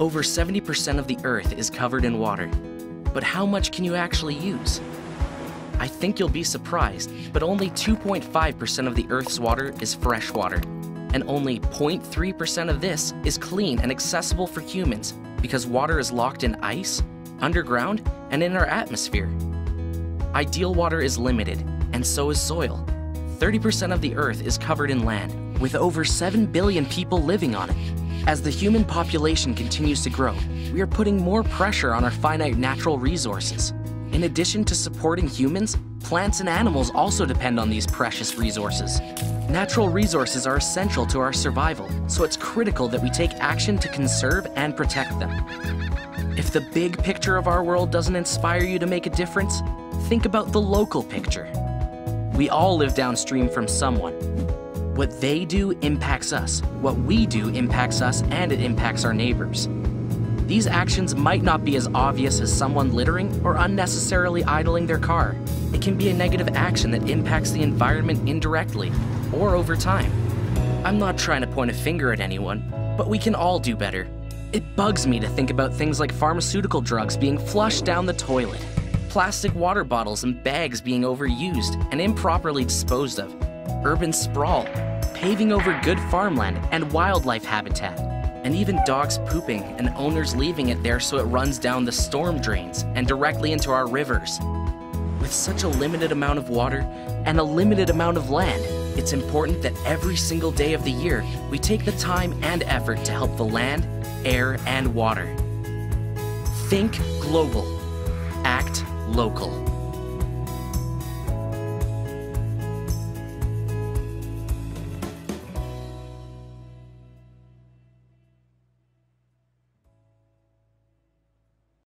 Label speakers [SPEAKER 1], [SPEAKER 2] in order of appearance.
[SPEAKER 1] Over 70% of the Earth is covered in water. But how much can you actually use? I think you'll be surprised, but only 2.5% of the Earth's water is fresh water, and only 0.3% of this is clean and accessible for humans because water is locked in ice, underground, and in our atmosphere. Ideal water is limited, and so is soil. 30% of the Earth is covered in land, with over 7 billion people living on it. As the human population continues to grow, we are putting more pressure on our finite natural resources. In addition to supporting humans, plants and animals also depend on these precious resources. Natural resources are essential to our survival, so it's critical that we take action to conserve and protect them. If the big picture of our world doesn't inspire you to make a difference, think about the local picture. We all live downstream from someone. What they do impacts us, what we do impacts us, and it impacts our neighbors. These actions might not be as obvious as someone littering or unnecessarily idling their car. It can be a negative action that impacts the environment indirectly or over time. I'm not trying to point a finger at anyone, but we can all do better. It bugs me to think about things like pharmaceutical drugs being flushed down the toilet, plastic water bottles and bags being overused and improperly disposed of, urban sprawl, paving over good farmland and wildlife habitat and even dogs pooping and owners leaving it there so it runs down the storm drains and directly into our rivers. With such a limited amount of water and a limited amount of land, it's important that every single day of the year we take the time and effort to help the land, air, and water. Think global. Act local.